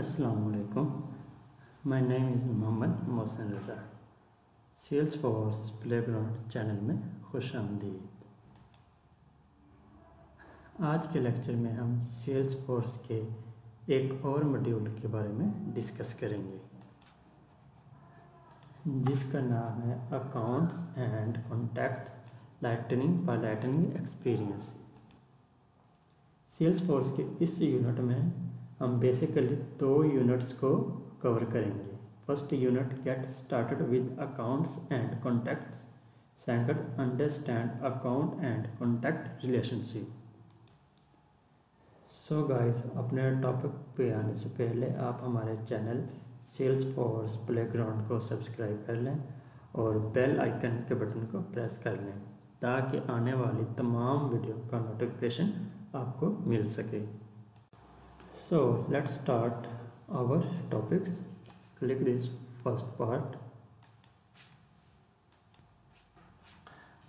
Assalamualaikum. My name is Mohammad Mohsin Raza Salesforce playground channel में खुश आमदीद आज के लेक्चर में हम सेल्स फोर्स के एक और मॉड्यूल के बारे में डिस्कस करेंगे। जिसका नाम है accounts and contacts lightning by lightning experience Salesforce के इस यूनिट में हम बेसिकली दो यूनिट्स को कवर करेंगे। First unit get started with accounts and contacts second understand account and contact relationship so guys अपने टॉपिक पे आने से पहले आप हमारे चैनल सेल्स फोर्स प्लेग्राउंड को सब्सक्राइब कर लें और बेल आइकन के बटन को प्रेस कर लें ताकि आने वाली तमाम वीडियो का नोटिफिकेशन आपको मिल सके। So, let's start our topics. Click this first part.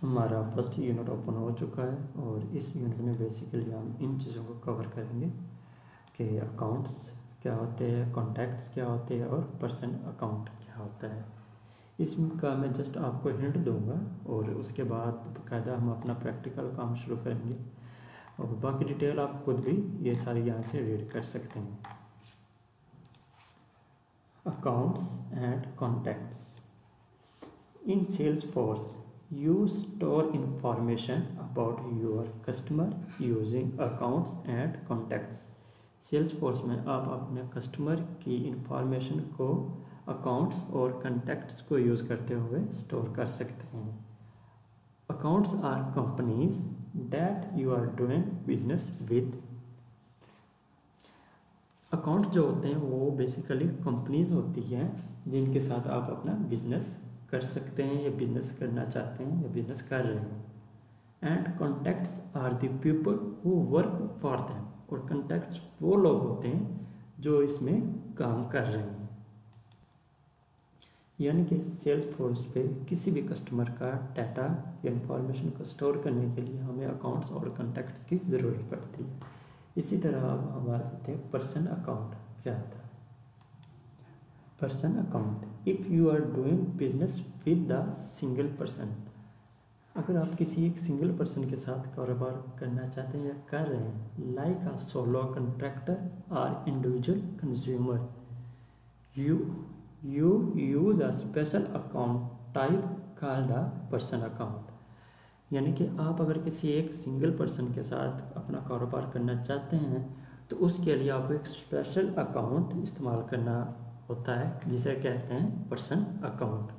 हमारा फ़र्स्ट यूनिट ओपन हो चुका है और इस यूनिट में बेसिकली हम इन चीज़ों को कवर करेंगे कि अकाउंट्स क्या होते हैं कॉन्टैक्ट्स क्या होते हैं और पर्सन अकाउंट क्या होता है। इसका मैं जस्ट आपको हिंट दूँगा और उसके बाद बाकायदा हम अपना प्रैक्टिकल काम शुरू करेंगे। और बाकी डिटेल आप खुद भी ये सारी यहाँ से रीड कर सकते हैं। Accounts and contacts in Salesforce you store information about your customer using accounts and contacts Salesforce में आप अपने कस्टमर की इंफॉर्मेशन को अकाउंट्स और कॉन्टैक्ट्स को यूज़ करते हुए स्टोर कर सकते हैं। Accounts are companies that you are doing business with accounts जो होते हैं, वो बेसिकली कंपनीज़ होती हैं, जिनके साथ आप अपना बिज़नेस कर सकते हैं, या बिज़नेस करना चाहते हैं, या बिज़नेस कर रहे हैं। And contacts are the people who work for them और कॉन्टैक्ट्स वो लोग होते हैं, जो इसमें काम कर रहे हैं। यानी कि सेल्स फोर्स पे किसी भी कस्टमर का डाटा या इंफॉर्मेशन को स्टोर करने के लिए हमें अकाउंट्स और कॉन्टैक्ट्स की ज़रूरत पड़ती है। इसी तरह अब हम आ जाते हैं पर्सन अकाउंट क्या होता है person account if you are doing business with the single person अगर आप किसी एक सिंगल पर्सन के साथ कारोबार करना चाहते हैं या कर रहे हैं like a solo contractor or individual consumer you you use a special account, type called a person account. यानी कि आप अगर किसी एक सिंगल पर्सन के साथ अपना कारोबार करना चाहते हैं तो उसके लिए आपको एक स्पेशल अकाउंट इस्तेमाल करना होता है, जिसे कहते हैं पर्सन अकाउंट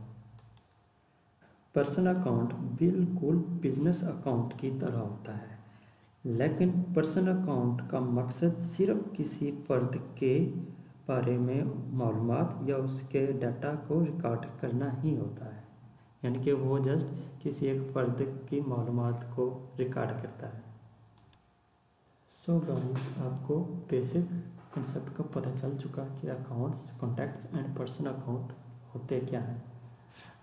पर्सन अकाउंट बिल्कुल बिज़नेस अकाउंट की तरह होता है। लेकिन पर्सन अकाउंट का मकसद सिर्फ़ किसी फर्द के बारे में मालूम या उसके डाटा को रिकॉर्ड करना ही होता है। यानी कि वो जस्ट किसी एक फ़र्द की मालूम को रिकॉर्ड करता है। सो so, आपको बेसिक कंसेप्ट का पता चल चुका कि accounts contacts and person account होते क्या हैं।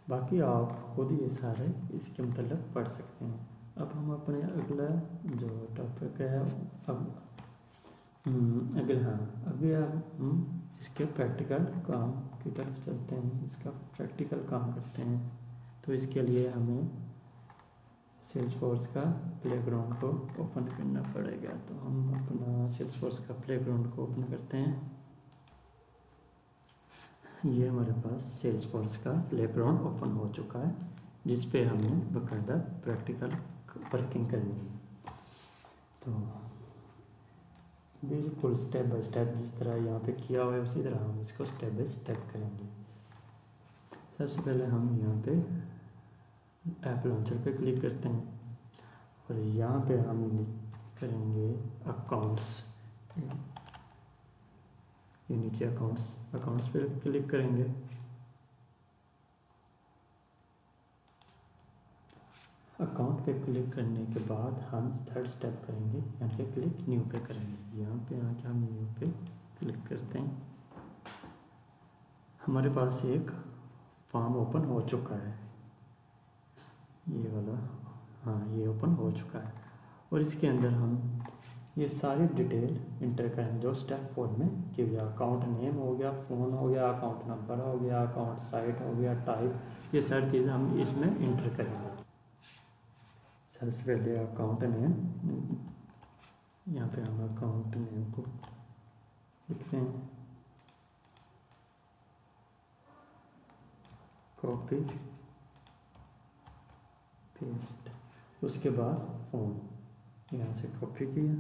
बाकी आप खुद ये सारे इसके मतलब पढ़ सकते हैं। अब हम अपने अगला जो टॉपिक है अब हम्म, अगले हाँ अभी आप इसके प्रैक्टिकल काम की तरफ़ चलते हैं इसका प्रैक्टिकल काम करते हैं तो इसके लिए हमें सेल्स फोर्स का प्लेग्राउंड को ओपन करना पड़ेगा। तो हम अपना सेल्स फोर्स का प्लेग्राउंड को ओपन करते हैं। ये हमारे पास सेल्स फोर्स का प्लेग्राउंड ओपन हो चुका है जिस पे हमने बाकायदा प्रैक्टिकल वर्किंग करनी है। तो बिल्कुल स्टेप बाय स्टेप जिस तरह यहाँ पे किया हुआ है, उसी तरह हम इसको स्टेप बाय स्टेप करेंगे। सबसे पहले हम यहाँ पे ऐप लॉन्चर पे क्लिक करते हैं और यहाँ पे हम करेंगे अकाउंट्स ये नीचे अकाउंट्स अकाउंट्स पे क्लिक करेंगे। अकाउंट पे क्लिक करने के बाद हम थर्ड स्टेप करेंगे यानी कि क्लिक न्यू पे करेंगे। यहाँ पे आके हम न्यू पे क्लिक करते हैं। हमारे पास एक फॉर्म ओपन हो चुका है। ये वाला हाँ ये ओपन हो चुका है। और इसके अंदर हम ये सारी डिटेल इंटर करें जो स्टेप फोर में की गया अकाउंट नेम हो गया, फ़ोन हो गया, अकाउंट नंबर हो गया, अकाउंट साइट हो गया, टाइप, ये सारी चीज़ें हम इसमें इंटर करेंगे। सबसे पहले अकाउंट नेम यहाँ पे हम अकाउंट नेम को लिखते हैं। कॉपी पेस्ट उसके बाद फ़ोन यहाँ से कॉपी किया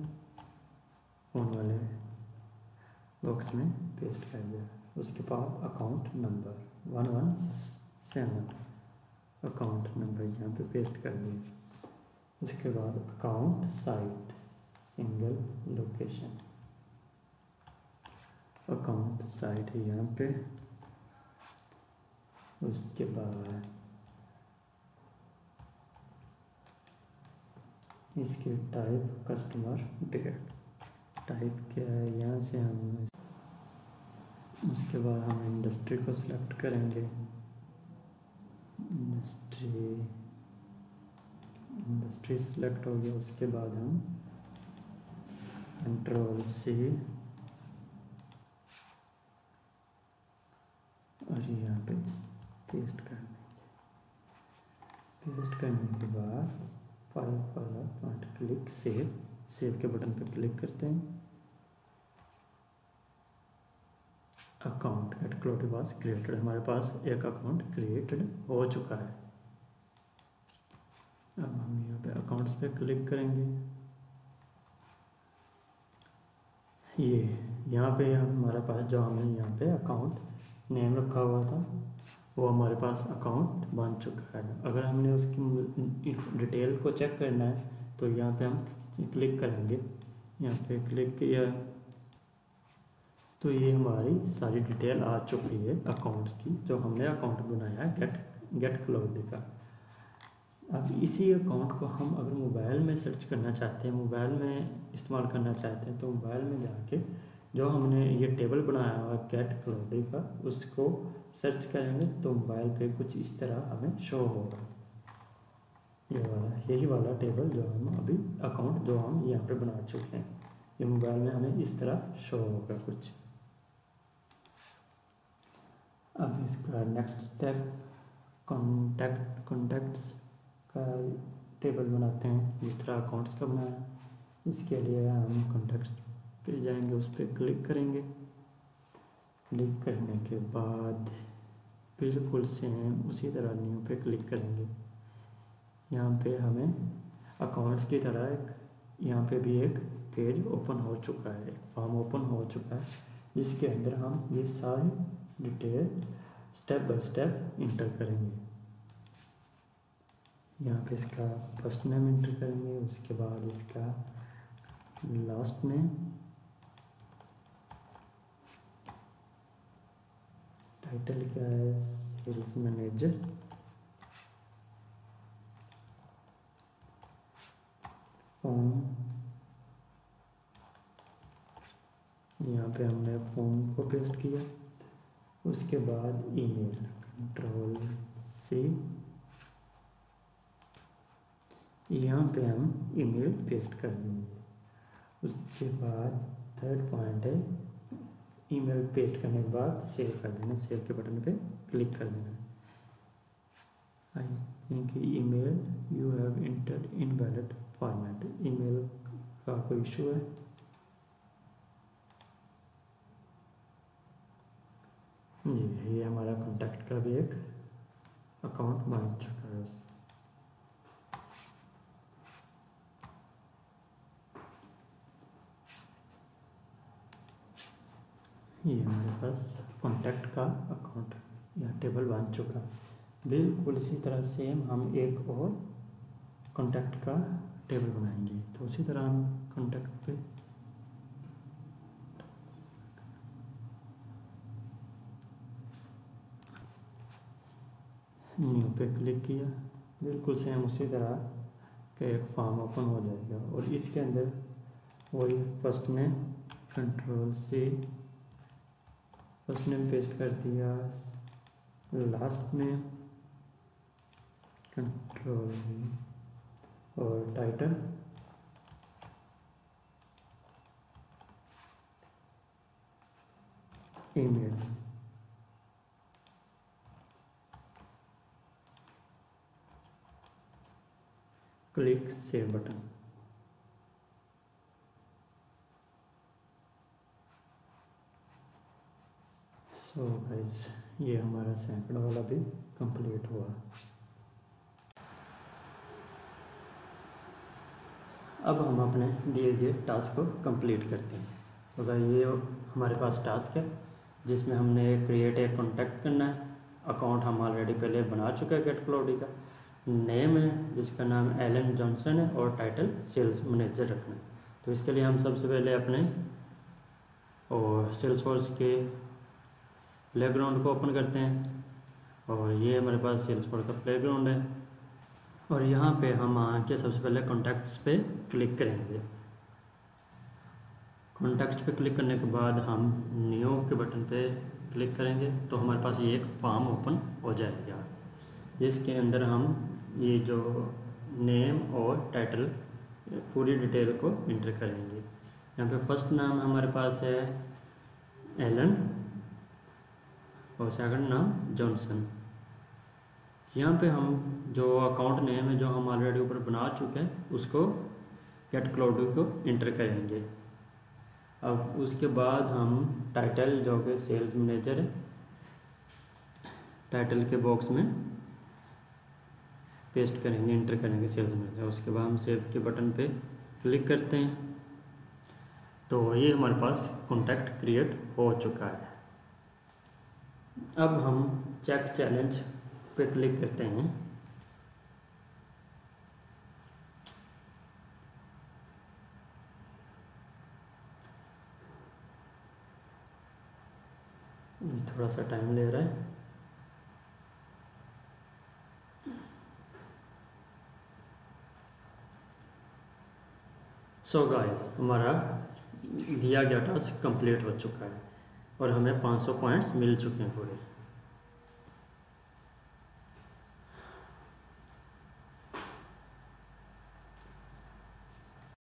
फ़ोन वाले बॉक्स में पेस्ट कर दिया। उसके बाद account number one one seven account number यहाँ पे पेस्ट कर दिया। उसके बाद account site single location account site है यहाँ पे। उसके बाद इसके टाइप कस्टमर डेट टाइप क्या है? यहाँ से हम उसके बाद हम इंडस्ट्री को सिलेक्ट करेंगे। इंडस्ट्री इंडस्ट्री सिलेक्ट हो गया, उसके बाद हम कंट्रोल से और यहाँ पे पेस्ट कर देंगे। पेस्ट करने के बाद फ़ाइल वाला पॉइंट क्लिक सेव सेव के बटन पर क्लिक करते हैं। अकाउंट एट क्लोटिवास क्रिएटेड हमारे पास एक अकाउंट क्रिएटेड हो चुका है। अब हम यहाँ पे अकाउंट्स पे क्लिक करेंगे। ये, यहाँ पे हमारे पास जो हमने यहाँ पे अकाउंट नेम रखा हुआ था, वो हमारे पास अकाउंट बन चुका है। अगर हमने उसकी डिटेल को चेक करना है तो यहाँ पे हम क्लिक करेंगे। यहाँ पे क्लिक किया। तो ये हमारी सारी डिटेल आ चुकी है अकाउंट्स की, जो हमने अकाउंट बनाया है गेट गेट क्लोड का। अब इसी अकाउंट को हम अगर मोबाइल में सर्च करना चाहते हैं मोबाइल में इस्तेमाल करना चाहते हैं तो मोबाइल में जाके जो हमने ये टेबल बनाया हुआ कैट क्लोडी का, उसको सर्च करेंगे तो मोबाइल पे कुछ इस तरह हमें शो होगा। ये वाला, यही वाला टेबल जो हम अभी अकाउंट जो हम यहाँ पे बना चुके हैं, ये मोबाइल में हमें इस तरह शो होगा कुछ। अब इसका नेक्स्ट स्टेप कॉन्टैक्ट कॉन्टैक्ट्स का टेबल बनाते हैं, जिस तरह अकाउंट्स का बनाया इसके लिए हम कॉन्टेक्स्ट पे जाएँगे, उस पर क्लिक करेंगे। क्लिक करने के बाद बिल्कुल सेम उसी तरह न्यू पे क्लिक करेंगे। यहाँ पे हमें अकाउंट्स की तरह एक, यहाँ पे भी एक पेज ओपन हो चुका है, एक फॉर्म ओपन हो चुका है, जिसके अंदर हम ये सारी detail step by step enter करेंगे। यहाँ पे इसका फ़र्स्ट नेम एंटर करेंगे, उसके बाद इसका लास्ट नेम टाइटल क्या है? सेल्स मैनेजर फ़ोन यहाँ पे हमने फ़ोन को पेस्ट किया। उसके बाद ईमेल कंट्रोल सी यहाँ पे हम ईमेल पेस्ट कर देंगे। उसके बाद थर्ड पॉइंट है ईमेल पेस्ट करने के बाद सेव कर देना सेव के बटन पे क्लिक कर देना I think email you have enter invalid format email का कोई इशू है? जी, ये हमारा कॉन्टैक्ट का भी एक अकाउंट बन चुका है। ये हमारे पास कॉन्टैक्ट का अकाउंट या टेबल बन चुका। बिल्कुल इसी तरह सेम हम एक और कॉन्टैक्ट का टेबल बनाएँगे। तो उसी तरह हम कॉन्टैक्ट पे न्यू पे क्लिक किया। बिल्कुल सेम उसी तरह का एक फॉर्म ओपन हो जाएगा। और इसके अंदर वही फ़र्स्ट में कंट्रोल से उसने पेस्ट कर दिया। लास्ट में कंट्रोल और title email click save button so guys ये हमारा सैकड़ा वाला भी कंप्लीट हुआ। अब हम अपने दिए गए टास्क को कंप्लीट करते हैं। तो भाई, ये हमारे पास टास्क है, जिसमें हमने क्रिएट ए कॉन्टैक्ट करना है। अकाउंट हम ऑलरेडी पहले बना चुके हैं गेट क्लाउडी का। नेम है, जिसका नाम एलन जॉनसन है और टाइटल सेल्स मैनेजर रखना है। तो इसके लिए हम सबसे पहले अपने और सेल्स फोर्स के प्लेग्राउंड को ओपन करते हैं। और ये हमारे पास सेल्स फोर्स का प्लेग्राउंड है। और यहाँ पे हम आके सबसे पहले कॉन्टैक्ट्स पे क्लिक करेंगे। कॉन्टैक्ट पे क्लिक करने के बाद हम न्यू के बटन पे क्लिक करेंगे तो हमारे पास ये एक फॉर्म ओपन हो जाएगा। जिसके अंदर हम ये जो नेम और टाइटल पूरी डिटेल को इंटर करेंगे। यहाँ पे फ़र्स्ट नाम हमारे पास है एलन और सेकंड नाम जॉनसन। यहाँ पे हम जो अकाउंट नेम है जो हम ऑलरेडी ऊपर बना चुके हैं, उसको गेट क्लाउड को इंटर करेंगे। अब उसके बाद हम टाइटल जो कि सेल्स मैनेजर है टाइटल के बॉक्स में पेस्ट करेंगे इंटर करेंगे सेल्स मैनेजर उसके बाद हम सेव के बटन पे क्लिक करते हैं। तो ये हमारे पास कॉन्टैक्ट क्रिएट हो चुका है। अब हम चेक चैलेंज पे क्लिक करते हैं। थोड़ा सा टाइम ले रहा है। सो so गाइस हमारा दिया गया टास्क कंप्लीट हो चुका है। और हमें 500 पॉइंट्स मिल चुके हैं पूरे।